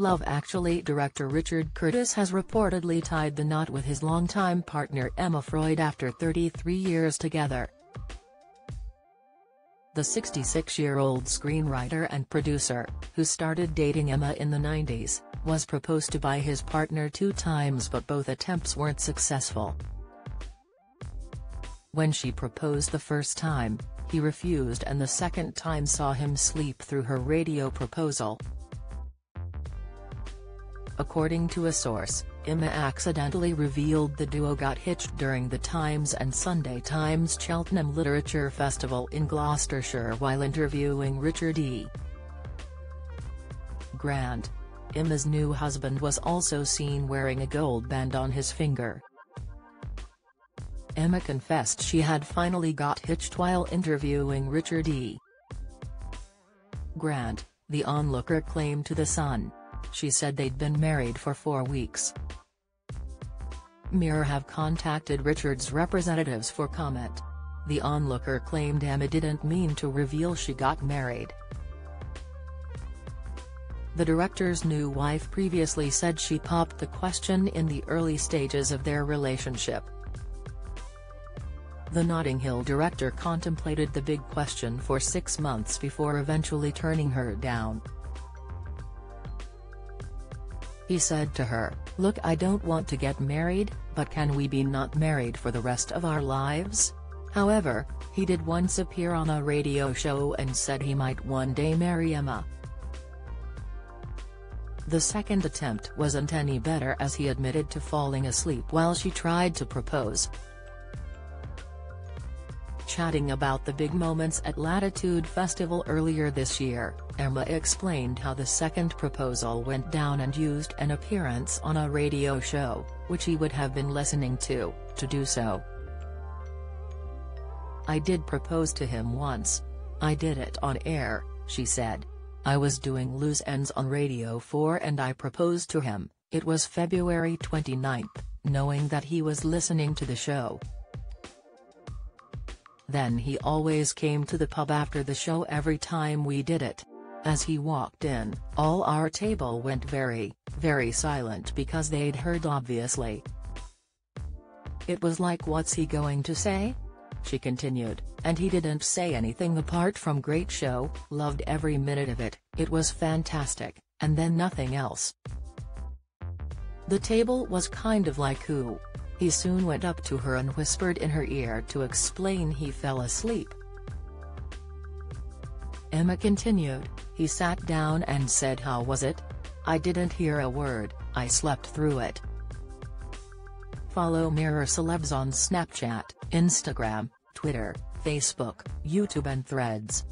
Love Actually director Richard Curtis has reportedly tied the knot with his longtime partner Emma Freud after 33 years together. The 66-year-old screenwriter and producer, who started dating Emma in the 90s, was proposed to by his partner two times but both attempts weren't successful. When she proposed the first time, he refused and the second time saw him sleep through her radio proposal. According to a source, Emma accidentally revealed the duo got hitched during the Times and Sunday Times Cheltenham Literature Festival in Gloucestershire while interviewing Richard E. Grant. Emma's new husband was also seen wearing a gold band on his finger. Emma confessed she had finally got hitched while interviewing Richard E. Grant, the onlooker claimed to The Sun. She said they'd been married for four weeks. Mirror have contacted Richard's representatives for comment. The onlooker claimed Emma didn't mean to reveal she got married. The director's new wife previously said she popped the question in the early stages of their relationship. The Notting Hill director contemplated the big question for six months before eventually turning her down. He said to her, look I don't want to get married, but can we be not married for the rest of our lives? However, he did once appear on a radio show and said he might one day marry Emma. The second attempt wasn't any better as he admitted to falling asleep while she tried to propose. Chatting about the big moments at Latitude Festival earlier this year, Emma explained how the second proposal went down and used an appearance on a radio show, which he would have been listening to, to do so. I did propose to him once. I did it on air, she said. I was doing Loose Ends on Radio 4 and I proposed to him, it was February 29, knowing that he was listening to the show. Then he always came to the pub after the show every time we did it. As he walked in, all our table went very, very silent because they'd heard obviously. It was like what's he going to say? She continued, and he didn't say anything apart from great show, loved every minute of it, it was fantastic, and then nothing else. The table was kind of like who, he soon went up to her and whispered in her ear to explain he fell asleep. Emma continued, he sat down and said how was it? I didn't hear a word, I slept through it. Follow Mirror Celebs on Snapchat, Instagram, Twitter, Facebook, YouTube and Threads.